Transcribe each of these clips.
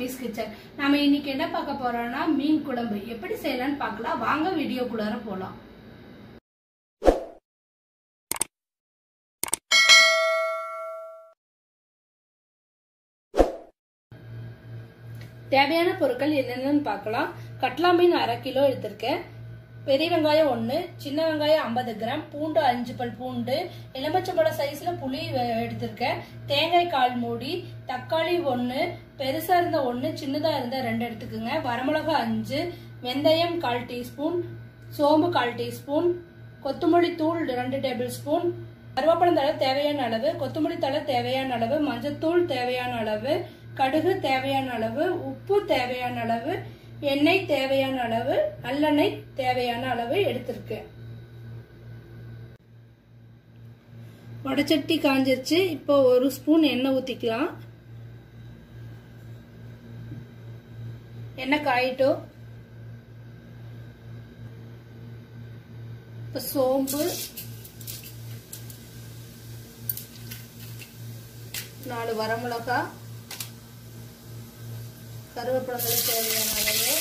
Puppies kitchen. நம்ம இன்னைக்கு என்ன பார்க்க போறோம்னா மீன் குழம்பு. எப்படி செய்யலாம்னு பார்க்கலாம். வாங்க வீடியோக்குள்ளார போலாம். தேவையான பொருட்கள் என்னென்னு பார்க்கலாம். கட்லா மீன் அரை கிலோ எடுத்திருக்கேன். பெரிய வெங்காயம் ஒன்று சின்ன வெங்காயம் ஐம்பது கிராம் பூண்டு அஞ்சு பல் பூண்டு எலுமிச்சம்பழம் சைஸில் புளி எடுத்திருக்கேன். தேங்காய் கால் மூடி தக்காளி ஒன்று பெருசாக இருந்த ஒன்று சின்னதாக இருந்தால் ரெண்டு எடுத்துக்கோங்க. வரமிளகா அஞ்சு வெந்தயம் கால் டீஸ்பூன் சோம்பு கால் டீஸ்பூன் கொத்தமல்லி தூள் ரெண்டு டேபிள் ஸ்பூன். கருவேப்பிலை தேவையான அளவு கொத்தமல்லி தழை தேவையான அளவு மஞ்சத்தூள் தேவையான அளவு கடுகு தேவையான அளவு உப்பு தேவையான அளவு எண்ணெய் தேவையான அளவு நல்லெண்ணெய் தேவையான அளவு எடுத்திருக்கேன். வடச்சட்டி காஞ்சிருச்சு. இப்போ ஒரு ஸ்பூன் எண்ணெய் ஊற்றிக்கலாம் எண்ணெய் காயிட்டும் இப்போ சோம்பு நாலு வரமிளகா கருவேப்பிலங்களுக்கு தேவையான அளவு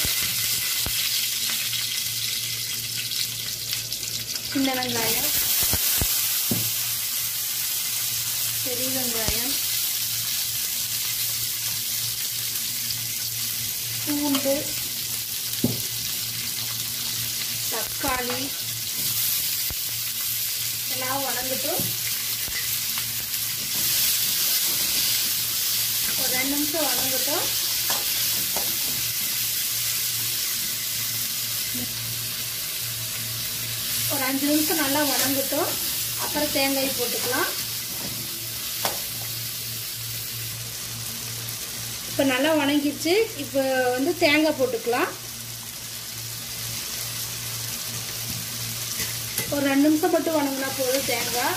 சின்ன வெங்காயம் பெரிய வெங்காயம் பூண்டு தக்காளி எல்லாம் வணங்கட்டும் ஒரு ரெண்டு நிமிஷம் வணங்கட்டும் ஒரு அஞ்சு நிமிஷம் நல்லா வணங்கட்டும் அப்புறம் தேங்காய் போட்டுக்கலாம். இப்போ நல்லா வணங்கிடுச்சு. இப்போ வந்து தேங்காய் போட்டுக்கலாம். ஒரு ரெண்டு நிமிஷம் மட்டும் வணங்கினா போதும் தேங்காய்.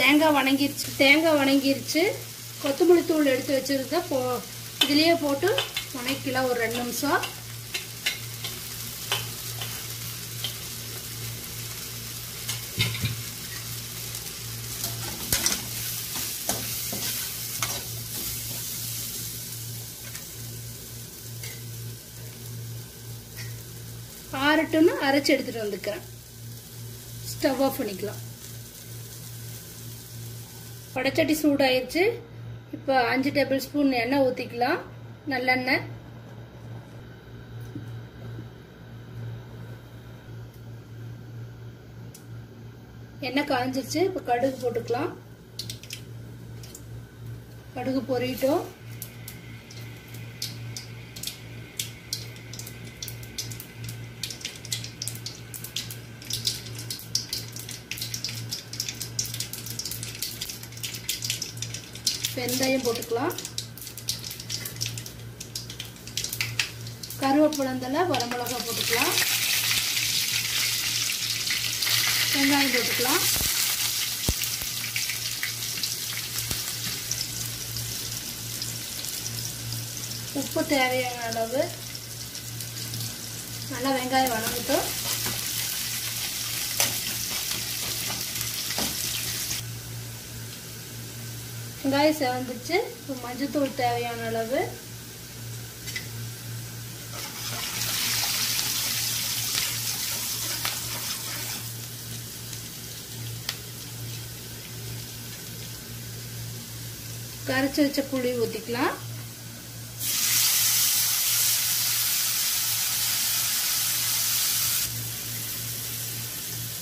தேங்காய் வணங்கிருச்சு தேங்காய் வணங்கிருச்சு கொத்தமல்லி தூள் எடுத்து வச்சுருந்தா போ இதுலேயே போட்டு வணக்கலாம் ஒரு ரெண்டு நிமிஷம். ஆறட்டுன்னு அரைச்சி எடுத்துட்டு வந்துக்கிறேன். ஸ்டவ் ஆஃப் பண்ணிக்கலாம். வடச்சட்டி சூடாயிருச்சு. இப்போ அஞ்சு டேபிள் ஸ்பூன் எண்ணெய் ஊற்றிக்கலாம் நல்லெண்ணெய். எண்ணெய் காஞ்சிருச்சு. இப்போ கடுகு போட்டுக்கலாம். கடுகு பொரியட்டும் வெந்தயம் போட்டுக்கலாம். கருவேப்பிலந்தலை வரமிளகா போட்டுக்கலாம். வெங்காயம் போட்டுக்கலாம். உப்பு தேவையான அளவு. நல்லா வெங்காயம் வளர்ந்துட்டோம் வெங்காயம் செவந்துச்சு. இப்போ மஞ்சத்தூள் தேவையான அளவு. கரைச்சி வச்ச புளி ஊற்றிக்கலாம்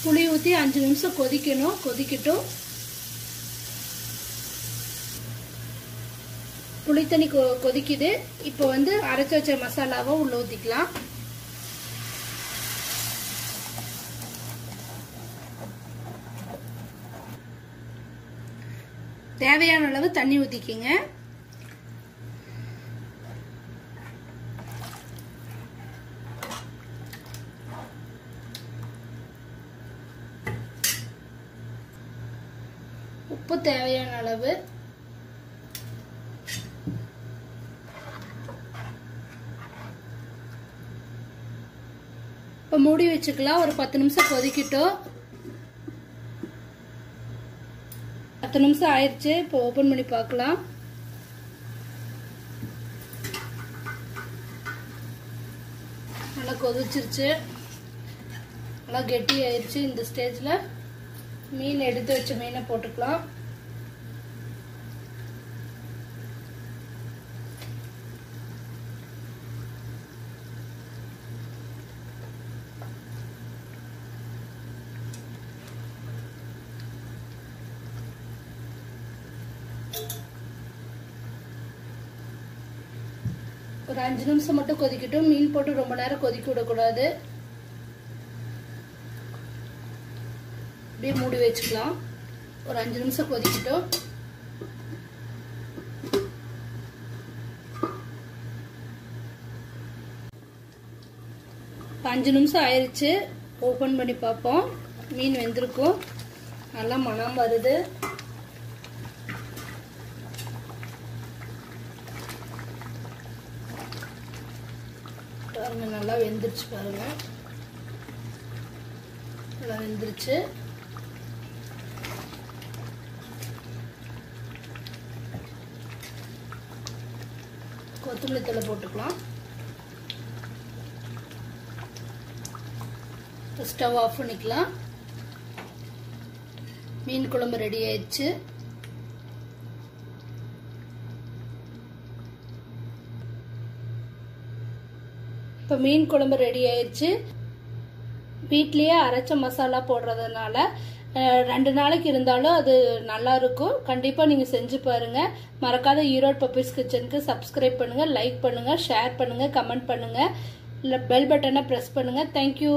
புளி ஊற்றி அஞ்சு நிமிஷம் கொதிக்கணும். கொதிக்கட்டும். புளித்தண்ணி கொ கொதிக்குது. இப்போ வந்து அரைச்சி வச்ச மசாலாவை உள்ள ஊற்றிக்கலாம் தேவையான அளவு தண்ணி ஊற்றிக்கிங்க உப்பு தேவையான அளவு இப்போ மூடி வச்சுக்கலாம். ஒரு பத்து நிமிஷம் கொதிக்கட்டும். பத்து நிமிஷம் ஆயிடுச்சு இப்போ ஓப்பன் பண்ணி பார்க்கலாம். நல்லா கொதிச்சிருச்சு. நல்லா கெட்டி ஆயிடுச்சு இந்த ஸ்டேஜில் மீன் எடுத்து வச்ச மீனை போட்டுக்கலாம். ஒரு அஞ்சு நிமிஷம் மட்டும் கொதிக்கட்டும். மீன் போட்டு ரொம்ப நேரம் கொதிக்க விடக்கூடாது. அப்படியே மூடி வச்சுக்கலாம். ஒரு அஞ்சு நிமிஷம் கொதிக்கட்டும். அஞ்சு நிமிஷம் ஆயிடுச்சு ஓப்பன் பண்ணி பார்ப்போம். மீன் வெந்திருக்கும். நல்லா மனம் வருது. பாருங்கள் நல்லா வெந்துருச்சு பாருங்கள் நல்லா வெந்துருச்சு. கொத்தமல்லி தலை போட்டுக்கலாம். ஸ்டவ் ஆஃப் பண்ணிக்கலாம். மீன் குழம்பு ரெடி ஆயிடுச்சு. இப்போ மீன் குழம்பு ரெடி ஆயிடுச்சு. வீட்லேயே அரைச்ச மசாலா போடுறதுனால ரெண்டு நாளைக்கு இருந்தாலும் அது நல்லா இருக்கும். கண்டிப்பாக நீங்கள் செஞ்சு பாருங்கள் மறக்காத ஈரோடு பப்பீஸ் கிச்சனுக்கு சப்ஸ்கிரைப் பண்ணுங்கள் லைக் பண்ணுங்கள் ஷேர் பண்ணுங்கள் கமெண்ட் பண்ணுங்கள் இல்லை பெல் பட்டனை ப்ரெஸ் பண்ணுங்கள் தேங்க்யூ